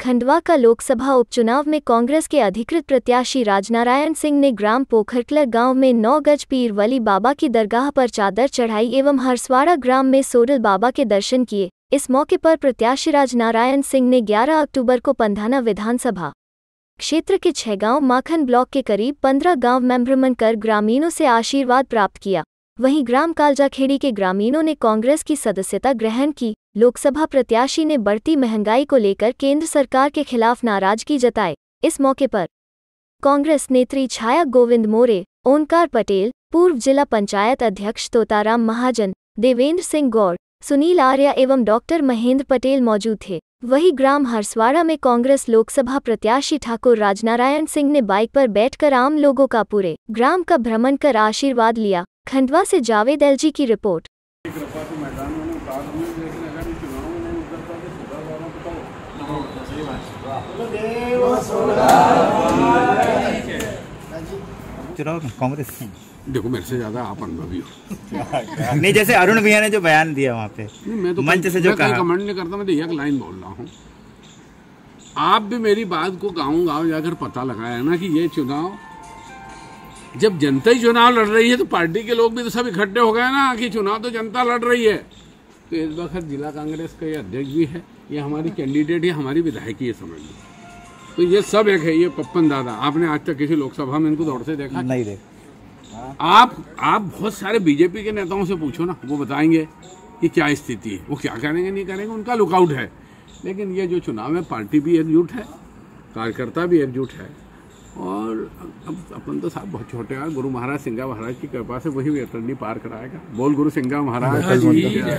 खंडवा का लोकसभा उपचुनाव में कांग्रेस के अधिकृत प्रत्याशी राजनारायण सिंह ने ग्राम पोखरकलर गाँव में नौ गज पीर वली बाबा की दरगाह पर चादर चढ़ाई एवं हरसवाड़ा ग्राम में सोरल बाबा के दर्शन किए। इस मौके पर प्रत्याशी राजनारायण सिंह ने 11 अक्टूबर को पंधाना विधानसभा क्षेत्र के छह गाँव माखन ब्लॉक के करीब पंद्रह गाँव में भ्रमण कर ग्रामीणों से आशीर्वाद प्राप्त किया। वहीं ग्राम कालजाखेड़ी के ग्रामीणों ने कांग्रेस की सदस्यता ग्रहण की। लोकसभा प्रत्याशी ने बढ़ती महँगाई को लेकर केंद्र सरकार के खिलाफ नाराज़गी जताए इस मौके पर कांग्रेस नेत्री छाया गोविंद मोरे, ओंकार पटेल, पूर्व जिला पंचायत अध्यक्ष तोताराम महाजन, देवेंद्र सिंह गौड़, सुनील आर्या एवं डॉक्टर महेंद्र पटेल मौजूद थे। वही ग्राम हरसवाड़ा में कांग्रेस लोकसभा प्रत्याशी ठाकुर राजनारायण सिंह ने बाइक पर बैठकर आम लोगों का पूरे ग्राम का भ्रमण कर आशीर्वाद लिया। खंडवा से जावेद एलजी की रिपोर्ट। चुनाव कांग्रेस। देखो मेरे से ज़्यादा आप अनुभवी हो। नहीं जैसे अरुण भैया ने जो बयान दिया वहाँ पे नहीं मैं तो मंच से जो मैं कहा कमेंट नहीं करता मैं तो एक लाइन बोल रहा हूँ। आप भी मेरी बात को गाँव गाँव जाकर पता लगाया ना कि ये चुनाव जब जनता ही चुनाव लड़ रही है तो पार्टी के लोग भी तो सब इकट्ठे हो गए ना कि चुनाव तो जनता लड़ रही है। तो इस वक्त जिला कांग्रेस का ये अध्यक्ष भी है ये हमारी कैंडिडेट है हमारी विधायकी है समझ लो। तो ये सब एक है ये पप्पन दादा। आपने आज तक किसी लोकसभा में इनको दौड़ते देखा? नहीं देख। आप आप बहुत सारे बीजेपी के नेताओं से पूछो ना वो बताएँगे कि क्या स्थिति है। वो क्या करेंगे नहीं करेंगे उनका लुकआउट है। लेकिन ये जो चुनाव है पार्टी भी एकजुट है कार्यकर्ता भी एकजुट है। और अब अपन तो साहब बहुत छोटे हैं गुरु महाराज सिंगा महाराज की कृपा से वही भी अटंडी पार कराएगा। बोल गुरु सिंगा महाराज। की जय।